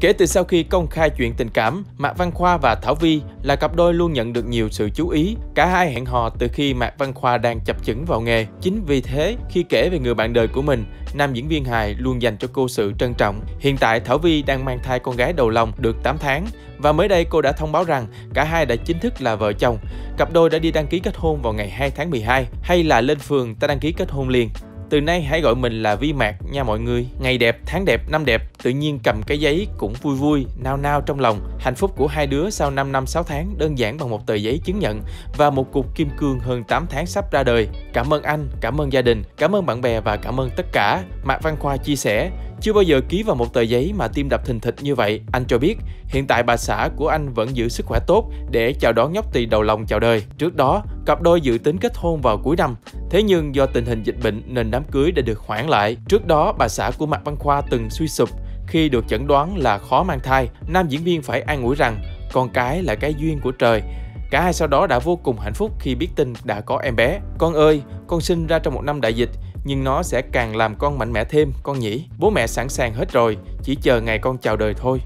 Kể từ sau khi công khai chuyện tình cảm, Mạc Văn Khoa và Thảo Vi là cặp đôi luôn nhận được nhiều sự chú ý. Cả hai hẹn hò từ khi Mạc Văn Khoa đang chập chững vào nghề. Chính vì thế, khi kể về người bạn đời của mình, nam diễn viên hài luôn dành cho cô sự trân trọng. Hiện tại Thảo Vi đang mang thai con gái đầu lòng được 8 tháng và mới đây cô đã thông báo rằng cả hai đã chính thức là vợ chồng. Cặp đôi đã đi đăng ký kết hôn vào ngày 2 tháng 12 hay là lên phường ta đăng ký kết hôn liền. Từ nay hãy gọi mình là Vi Mạc nha mọi người. Ngày đẹp, tháng đẹp, năm đẹp, tự nhiên cầm cái giấy cũng vui vui, nao nao trong lòng. Hạnh phúc của hai đứa sau 5 năm 6 tháng đơn giản bằng một tờ giấy chứng nhận và một cục kim cương hơn 8 tháng sắp ra đời. Cảm ơn anh, cảm ơn gia đình, cảm ơn bạn bè và cảm ơn tất cả. Mạc Văn Khoa chia sẻ, chưa bao giờ ký vào một tờ giấy mà tim đập thình thịch như vậy. Anh cho biết, hiện tại bà xã của anh vẫn giữ sức khỏe tốt để chào đón nhóc tỳ đầu lòng chào đời. Trước đó, cặp đôi dự tính kết hôn vào cuối năm. Thế nhưng do tình hình dịch bệnh nên đám cưới đã được hoãn lại. Trước đó, bà xã của Mạc Văn Khoa từng suy sụp khi được chẩn đoán là khó mang thai. Nam diễn viên phải an ủi rằng con cái là cái duyên của trời. Cả hai sau đó đã vô cùng hạnh phúc khi biết tin đã có em bé. Con ơi, con sinh ra trong một năm đại dịch, nhưng nó sẽ càng làm con mạnh mẽ thêm, con nhỉ. Bố mẹ sẵn sàng hết rồi, chỉ chờ ngày con chào đời thôi.